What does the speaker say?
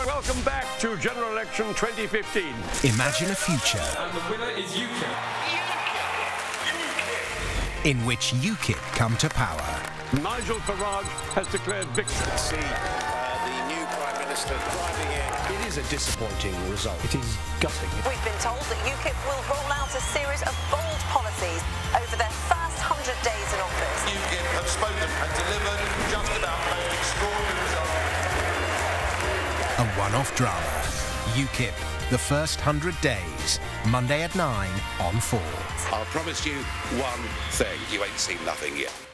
and welcome back to General Election 2015. Imagine a future. And the winner is UKIP. In which UKIP come to power. Nigel Farage has declared victory. See uh, the new Prime Minister driving in. It is a disappointing result. It is gutting. We've been told that A one-off drama. UKIP, the first 100 days. Monday at 9 on 4. I'll promise you one thing. You ain't seen nothing yet.